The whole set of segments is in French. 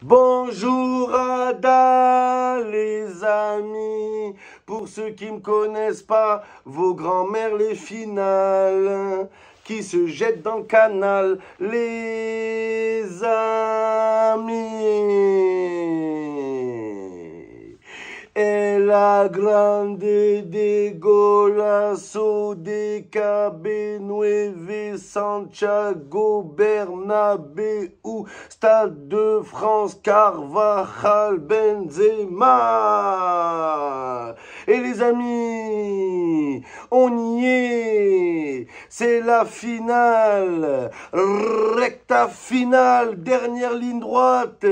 Bonjour Ada les amis, pour ceux qui me connaissent pas, vos grands-mères les finales, qui se jettent dans le canal, les amis. Et la grande de golazo de Cabenueve Santiago Bernabeu Stade de France Carvajal Benzema. Et les amis, on y est. C'est la finale Recta finale, dernière ligne droite.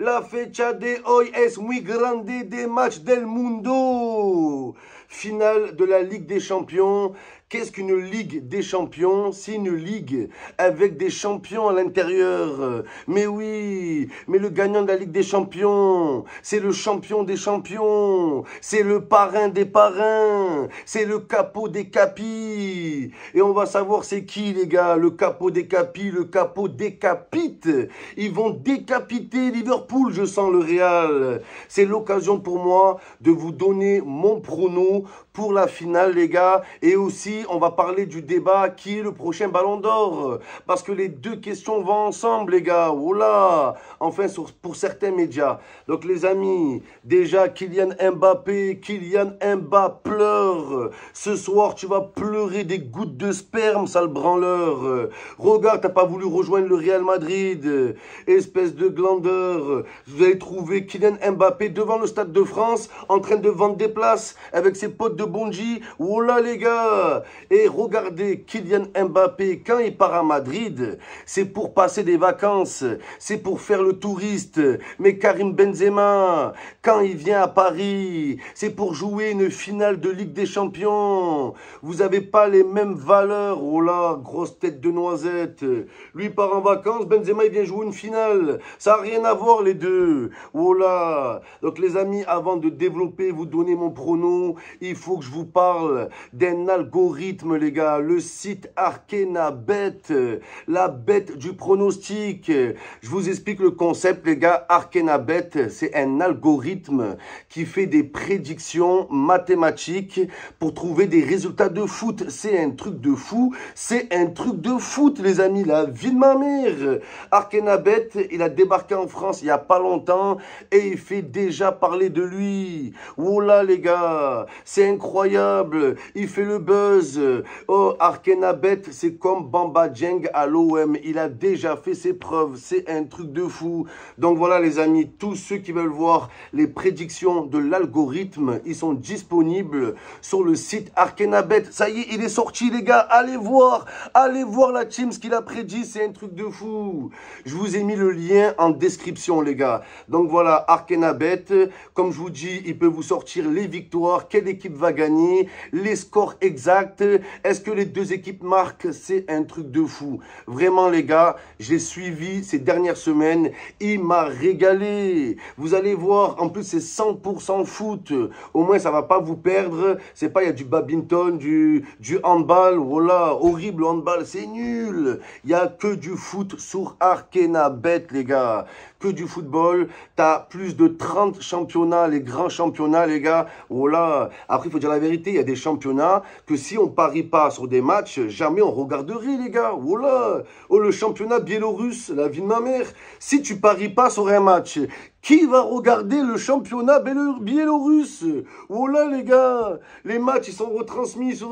La fecha de hoy es muy grande des matchs del mundo. Finale de la Ligue des Champions Qu'est-ce qu'une ligue des champions C'est une ligue avec des champions à l'intérieur? Mais oui, mais le gagnant de la Ligue des champions, c'est le champion des champions. C'est le parrain des parrains. C'est le capot des capis. Et on va savoir c'est qui les gars Le capot des capis, le capot décapite. Ils vont décapiter Liverpool, je sens le Real. C'est l'occasion pour moi de vous donner mon prono pour la finale les gars. Et aussi on va parler du débat qui est le prochain ballon d'or. Parce que les deux questions vont ensemble, les gars. Oula Enfin, pour certains médias. Donc, les amis, déjà, Kylian Mbappé, Kylian Mbappé pleure. Ce soir, tu vas pleurer des gouttes de sperme, sale branleur. Regarde, t'as pas voulu rejoindre le Real Madrid. Espèce de glandeur. Vous allez trouver Kylian Mbappé devant le Stade de France en train de vendre des places avec ses potes de Bonji. Oula, les gars et regardez Kylian Mbappé, quand il part à Madrid, c'est pour passer des vacances, c'est pour faire le touriste. Mais Karim Benzema, quand il vient à Paris, c'est pour jouer une finale de Ligue des Champions. Vous n'avez pas les mêmes valeurs. Oh là, grosse tête de noisette. Lui part en vacances, Benzema il vient jouer une finale. Ça n'a rien à voir les deux. Oh là. Donc les amis, avant de développer, vous donner mon pronom, il faut que je vous parle d'un algorithme les gars. Le site Arkena Bet, la bête du pronostic. Je vous explique le concept, les gars. Arkena Bet, c'est un algorithme qui fait des prédictions mathématiques pour trouver des résultats de foot. C'est un truc de fou. C'est un truc de foot, les amis. La vie de ma mère. Arkena Bet, il a débarqué en France il y a pas longtemps et il fait déjà parler de lui. Oh là, les gars, c'est incroyable. Il fait le buzz. Oh, Arkenabet, c'est comme Bamba Djeng à l'OM. Il a déjà fait ses preuves. C'est un truc de fou. Donc voilà, les amis, tous ceux qui veulent voir les prédictions de l'algorithme, ils sont disponibles sur le site Arkenabet. Ça y est, il est sorti, les gars. Allez voir. Allez voir la team, ce qu'il a prédit. C'est un truc de fou. Je vous ai mis le lien en description, les gars. Donc voilà, Arkenabet. Comme je vous dis, il peut vous sortir les victoires, quelle équipe va gagner, les scores exacts, est-ce que les deux équipes marquent? C'est un truc de fou. Vraiment, les gars, j'ai suivi ces dernières semaines. Il m'a régalé. Vous allez voir, en plus, c'est 100% foot. Au moins, ça va pas vous perdre. C'est pas, il y a du badminton, du, du handball. Voilà, horrible handball, c'est nul. Il y a que du foot sur Arkena Bet, les gars. Que du football. Tu as plus de 30 championnats, les grands championnats, les gars. Voilà. Après, il faut dire la vérité, il y a des championnats que si on parie pas sur des matchs, jamais on regarderait, les gars. Voilà. Oh, le championnat biélorusse, la vie de ma mère. Si tu paries pas sur un match, qui va regarder le championnat biélorusse? Voilà les gars, les matchs ils sont retransmis sur,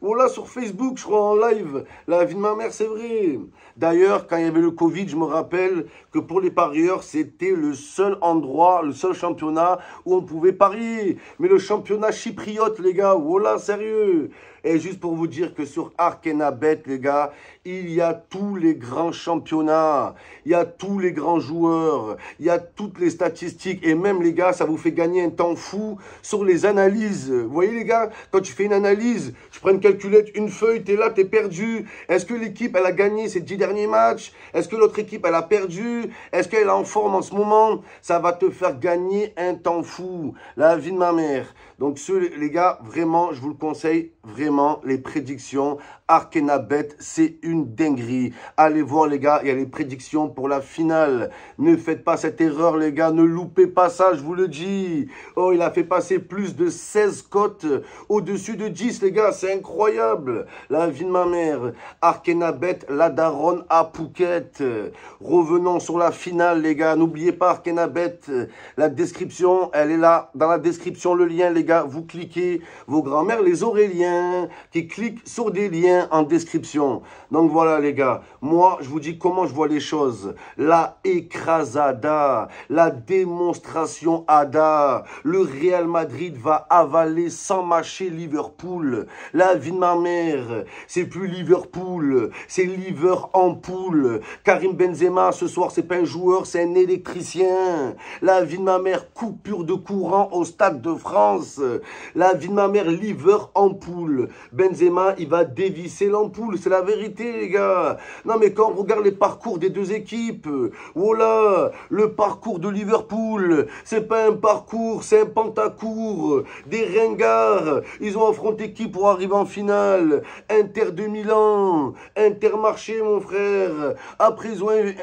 voilà, sur Facebook, je crois, en live. La vie de ma mère, c'est vrai. D'ailleurs, quand il y avait le Covid, je me rappelle que pour les parieurs, c'était le seul endroit, le seul championnat où on pouvait parier. Mais le championnat chypriote, les gars, voilà, sérieux. Et juste pour vous dire que sur Arkena Bet, les gars, il y a tous les grands championnats, il y a tous les grands joueurs, il y a toutes les statistiques. Et même, les gars, ça vous fait gagner un temps fou sur les analyses. Vous voyez, les gars, quand tu fais une analyse, tu prends une calculette, une feuille, tu es là, tu es perdu. Est-ce que l'équipe, elle a gagné ses dix derniers matchs? Est-ce que l'autre équipe, elle a perdu? Est-ce qu'elle est en forme en ce moment? Ça va te faire gagner un temps fou. La vie de ma mère. Donc, ceux, les gars, vraiment, je vous le conseille, vraiment, les prédictions Arkenabet, c'est une dinguerie. Allez voir les gars, il y a les prédictions pour la finale. Ne faites pas cette erreur les gars, ne loupez pas ça, je vous le dis. Oh, il a fait passer plus de 16 cotes au-dessus de 10 les gars, c'est incroyable. La vie de ma mère. Arkenabet, la daronne à Phuket. Revenons sur la finale les gars, n'oubliez pas Arkenabet, la description, elle est là dans la description, le lien les gars, vous cliquez, vos grands-mères, les Auréliens, qui cliquent sur des liens en description. Donc voilà les gars, moi je vous dis comment je vois les choses. La écrasada, la démonstration ADA. Le Real Madrid va avaler sans mâcher Liverpool. La vie de ma mère, c'est plus Liverpool, c'est Liver en poule. Karim Benzema ce soir c'est pas un joueur, c'est un électricien. La vie de ma mère, coupure de courant au Stade de France. La vie de ma mère, Liver en poule. Benzema, il va dévisser l'ampoule. C'est la vérité, les gars. Non, mais quand on regarde les parcours des deux équipes, voilà, le parcours de Liverpool, c'est pas un parcours, c'est un pentacourt. Des ringards, ils ont affronté qui pour arriver en finale? Inter de Milan, Intermarché, mon frère. Après,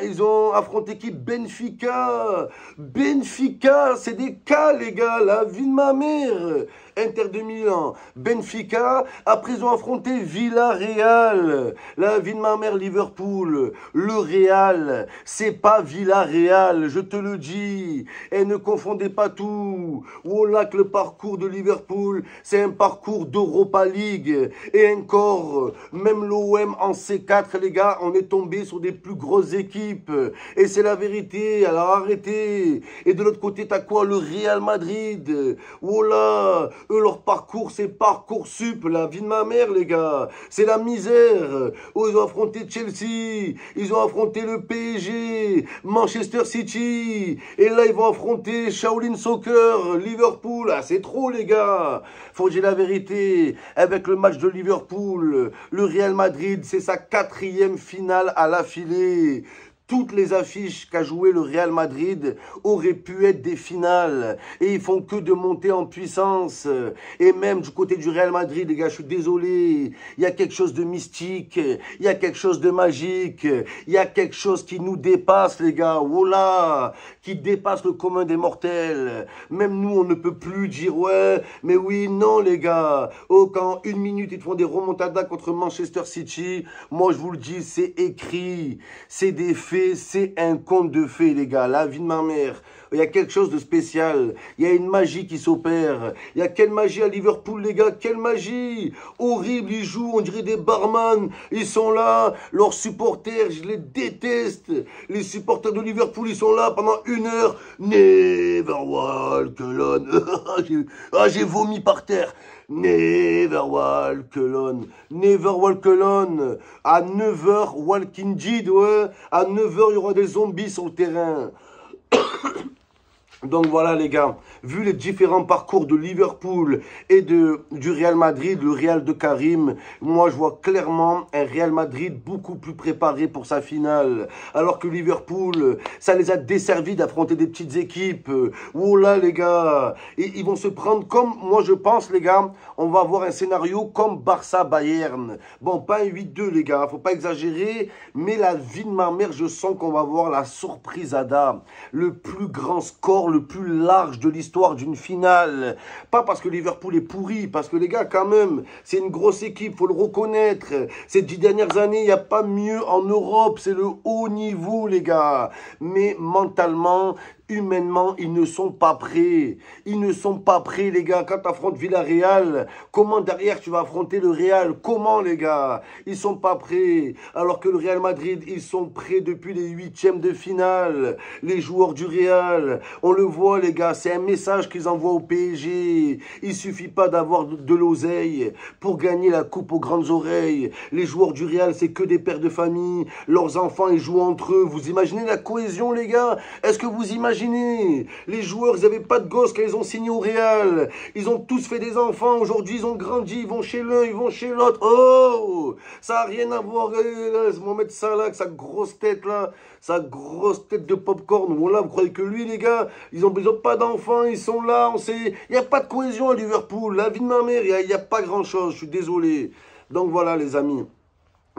ils ont affronté qui? Benfica. Benfica, c'est des cas, les gars, la vie de ma mère euh, Inter de Milan, Benfica. Après, ils ont affronté Villarreal. La vie de ma mère, Liverpool. Le Real, c'est pas Villarreal, je te le dis. Et ne confondez pas tout. Oh là que le parcours de Liverpool, c'est un parcours d'Europa League. Et encore, même l'OM en C4, les gars, on est tombé sur des plus grosses équipes. Et c'est la vérité, alors arrêtez. Et de l'autre côté, t'as quoi Le Real Madrid? Oh là eux, leur parcours, c'est parcours sup, la vie de ma mère, les gars. C'est la misère. Ils ont affronté Chelsea, ils ont affronté le PSG, Manchester City. Et là, ils vont affronter Shaolin Soccer, Liverpool. Ah, c'est trop, les gars. Faut dire la vérité. Avec le match de Liverpool, le Real Madrid, c'est sa quatrième finale à l'affilée. Toutes les affiches qu'a joué le Real Madrid auraient pu être des finales. Et ils font que de monter en puissance. Et même du côté du Real Madrid, les gars, je suis désolé. Il y a quelque chose de mystique. Il y a quelque chose de magique. Il y a quelque chose qui nous dépasse, les gars. Voilà. Qui dépasse le commun des mortels. Même nous, on ne peut plus dire ouais. Mais oui, non, les gars. Oh, quand une minute, ils font des remontadas contre Manchester City. Moi, je vous le dis, c'est écrit. C'est des faits c'est un conte de fées, les gars. La vie de ma mère. Il y a quelque chose de spécial. Il y a une magie qui s'opère. Il y a quelle magie à Liverpool, les gars? Quelle magie? Horrible, ils jouent, on dirait des barman. Ils sont là. Leurs supporters, je les déteste. Les supporters de Liverpool, ils sont là pendant une heure. Never walk alone. ah, j'ai vomi par terre. Never walk alone. Never walk alone. À 9h, walking dead, ouais. À 9h, il y aura des zombies sur le terrain. Donc voilà les gars, vu les différents parcours de Liverpool et du Real Madrid, le Real de Karim, moi je vois clairement un Real Madrid beaucoup plus préparé pour sa finale. Alors que Liverpool, ça les a desservis d'affronter des petites équipes. Oh là les gars, ils vont se prendre comme, moi je pense les gars, on va avoir un scénario comme Barça-Bayern. Bon, pas un 8-2 les gars, faut pas exagérer, mais la vie de ma mère, je sens qu'on va voir la surprise Ada, le plus grand score le plus large de l'histoire d'une finale. Pas parce que Liverpool est pourri, parce que les gars, quand même, c'est une grosse équipe, faut le reconnaître. Ces dix dernières années, il n'y a pas mieux en Europe, c'est le haut niveau, les gars. Mais mentalement, humainement, ils ne sont pas prêts. Ils ne sont pas prêts, les gars. Quand tu affrontes Villarreal, comment derrière tu vas affronter le Real? Comment, les gars? Ils sont pas prêts. Alors que le Real Madrid, ils sont prêts depuis les huitièmes de finale. Les joueurs du Real, on le voit, les gars, c'est un message qu'ils envoient au PSG. Il suffit pas d'avoir de l'oseille pour gagner la coupe aux grandes oreilles. Les joueurs du Real, c'est que des pères de famille. Leurs enfants, ils jouent entre eux. Vous imaginez la cohésion, les gars? Est-ce que vous imaginez Imaginez, les joueurs, ils n'avaient pas de gosses quand ils ont signé au Real. Ils ont tous fait des enfants. Aujourd'hui, ils ont grandi. Ils vont chez l'un, ils vont chez l'autre. Oh Ça n'a rien à voir. Mohamed Salah, sa grosse tête là, sa grosse tête de popcorn. Voilà, vous croyez que lui, les gars, ils n'ont ont pas d'enfants. Ils sont là. On sait. Il n'y a pas de cohésion à Liverpool. La vie de ma mère, il n'y a, a pas grand-chose. Je suis désolé. Donc voilà, les amis.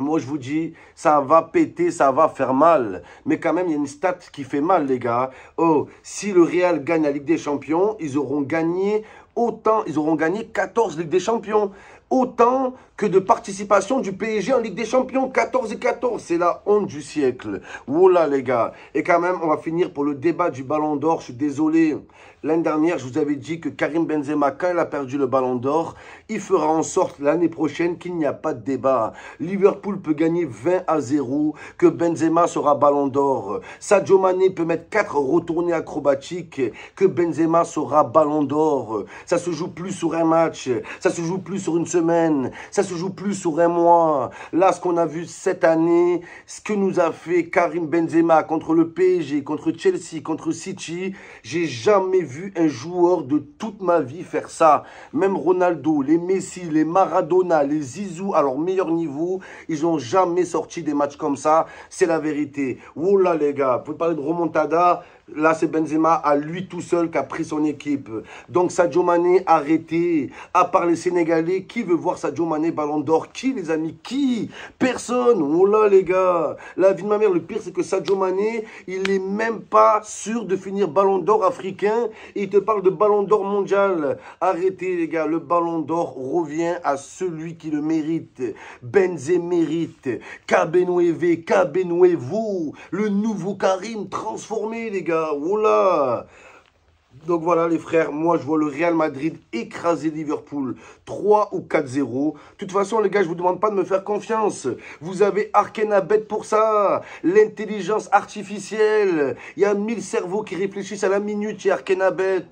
Moi, je vous dis, ça va péter, ça va faire mal. Mais quand même, il y a une stat qui fait mal, les gars. Oh, si le Real gagne la Ligue des Champions, ils auront gagné autant, ils auront gagné 14 Ligues des Champions autant que de participation du PSG en Ligue des Champions. 14 et 14, c'est la honte du siècle. Voilà les gars. Et quand même, on va finir pour le débat du Ballon d'Or. Je suis désolé. L'année dernière, je vous avais dit que Karim Benzema, quand il a perdu le Ballon d'Or, il fera en sorte l'année prochaine qu'il n'y a pas de débat. Liverpool peut gagner 20 à 0, que Benzema sera Ballon d'Or. Sadio Mane peut mettre 4 retournées acrobatiques, que Benzema sera Ballon d'Or. Ça se joue plus sur un match, ça se joue plus sur une semaine ça se joue plus sur un mois. Là, ce qu'on a vu cette année, ce que nous a fait Karim Benzema contre le PSG, contre Chelsea, contre City, j'ai jamais vu un joueur de toute ma vie faire ça. Même Ronaldo, les Messi, les Maradona, les Zizou, à leur meilleur niveau, ils ont jamais sorti des matchs comme ça. C'est la vérité. Oula les gars, vous parler de remontada, Là, c'est Benzema à lui tout seul qui a pris son équipe. Donc Sadio Mané, arrêtez. À part les Sénégalais, qui veut voir Sadio Mané Ballon d'Or? Qui, les amis? Qui? Personne. Oh là, les gars. La vie de ma mère, le pire, c'est que Sadio Mané, il n'est même pas sûr de finir Ballon d'Or africain. il te parle de Ballon d'Or mondial. Arrêtez, les gars. Le Ballon d'Or revient à celui qui le mérite. Benzé mérite. Cabenoueve, Cabenouevo. Le nouveau Karim transformé, les gars. Oula donc voilà les frères, moi je vois le Real Madrid écraser Liverpool 3 ou 4-0. De toute façon les gars, je vous demande pas de me faire confiance. Vous avez Arkenabet pour ça. L'intelligence artificielle. Il y a mille cerveaux qui réfléchissent à la minute chez Arkenabet.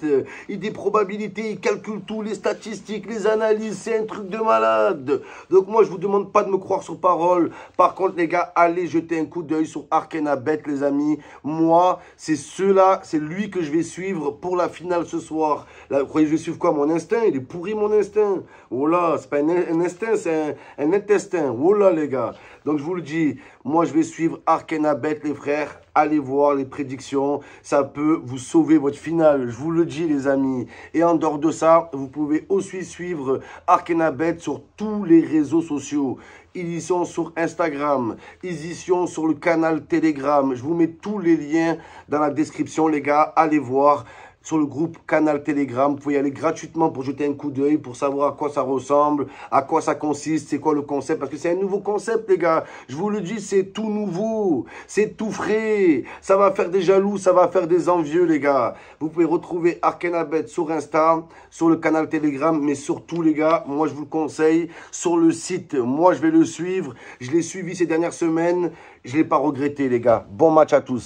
Il des probabilités, il calcule tout, les statistiques, les analyses. C'est un truc de malade. Donc moi je vous demande pas de me croire sur parole. Par contre les gars, allez jeter un coup d'œil sur Arkenabet les amis. Moi, c'est cela, c'est lui que je vais suivre pour la finale ce soir. Là, croyez que je vais suivre quoi Mon instinct? Il est pourri mon instinct. Oh là, c'est pas un, instinct, c'est un, intestin. Oh là les gars. Donc je vous le dis, moi je vais suivre Arkenabet les frères. Allez voir les prédictions, ça peut vous sauver votre finale. Je vous le dis les amis. Et en dehors de ça, vous pouvez aussi suivre Arkenabet sur tous les réseaux sociaux. Ils y sont sur Instagram, ils y sont sur le canal Telegram. Je vous mets tous les liens dans la description les gars. Allez voir sur le groupe Canal Telegram. Vous pouvez y aller gratuitement pour jeter un coup d'œil, pour savoir à quoi ça ressemble, à quoi ça consiste, c'est quoi le concept. Parce que c'est un nouveau concept, les gars. Je vous le dis, c'est tout nouveau. C'est tout frais. Ça va faire des jaloux, ça va faire des envieux, les gars. Vous pouvez retrouver Arkenabet sur Insta, sur le canal Telegram, mais surtout, les gars, moi, je vous le conseille, sur le site. Moi, je vais le suivre. Je l'ai suivi ces dernières semaines. Je ne l'ai pas regretté, les gars. Bon match à tous.